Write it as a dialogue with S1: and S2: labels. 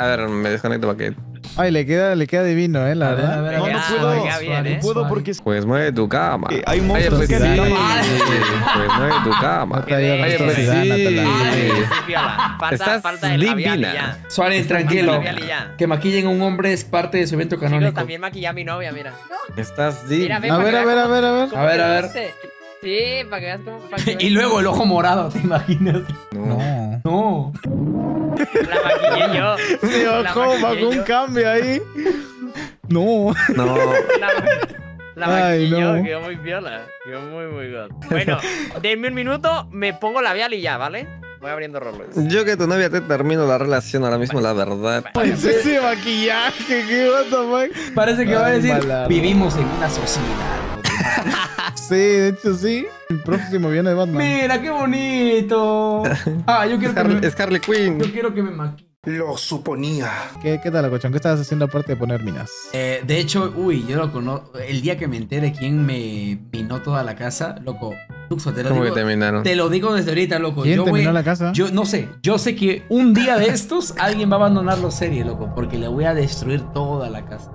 S1: A ver, me desconecto para que.
S2: Ay, le queda, le queda divino, eh, la
S3: A
S2: verdad.
S3: a ver, a
S4: No,
S3: ver.
S4: no
S5: Ah,
S4: puedo.
S5: venga, bien, ¿eh?
S4: No puedo porque
S1: Pues mueve tu cama.
S4: Eh, hay monstruos
S1: pues
S4: que
S1: sí. Pues mueve tu cama.
S2: No
S1: Oye, pues sí.
S5: Ah,
S1: Estás divina.
S3: Suárez, tranquilo. Que maquillen a un hombre es parte de su evento canónico.
S5: también maquillé a mi novia, mira.
S1: Estás
S5: Mira,
S1: divina.
S2: A ver, a ver, a ver, a ver.
S3: A ver, a ver.
S5: Sí, para que veas cómo.
S3: Y luego el ojo morado, ¿te imaginas?
S2: No.
S3: No.
S5: La maquillé yo.
S2: Se bajó, bajó un cambio ahí. No.
S1: No.
S5: La, la
S2: Ay, no.
S5: quedó muy viola. Quedó muy, muy god. Bueno, denme un minuto, me pongo labial y ya, ¿vale? Voy abriendo roles.
S1: Yo que tu novia te termino la relación ahora mismo, la verdad.
S2: Pues ese maquillaje, qué what the fuck.
S3: Parece que va a decir, vivimos en una sociedad.
S2: Sí, de hecho sí. El próximo viene de Batman.
S3: Mira, qué bonito. Ah, yo quiero que
S1: Harley,
S3: me,
S1: es Harley Quinn.
S3: yo quiero que me maquille.
S4: Lo suponía.
S2: ¿Qué, ¿Qué tal, Cochón? ¿Qué estabas haciendo aparte de poner minas?
S3: Eh, de hecho, uy, yo lo conozco. El día que me enteré quién me minó toda la casa, loco. Tuxo, te lo
S1: ¿Cómo que
S3: digo.
S1: terminaron?
S3: Te lo digo desde ahorita, loco.
S2: ¿Quién
S3: yo
S2: te
S3: voy-
S2: minó la casa?
S3: Yo no sé, yo sé que un día de estos alguien va a abandonar la serie, loco, porque le voy a destruir toda la casa.